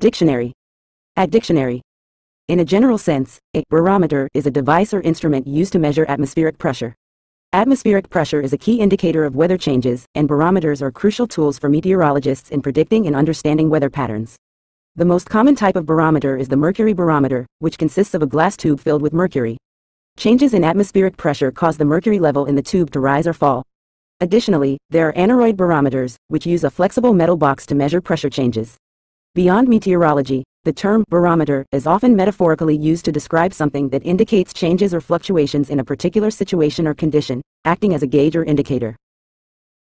Dictionary. At dictionary. In a general sense, a barometer is a device or instrument used to measure atmospheric pressure. Atmospheric pressure is a key indicator of weather changes, and barometers are crucial tools for meteorologists in predicting and understanding weather patterns. The most common type of barometer is the mercury barometer, which consists of a glass tube filled with mercury. Changes in atmospheric pressure cause the mercury level in the tube to rise or fall. Additionally, there are aneroid barometers, which use a flexible metal box to measure pressure changes. Beyond meteorology, the term barometer is often metaphorically used to describe something that indicates changes or fluctuations in a particular situation or condition, acting as a gauge or indicator.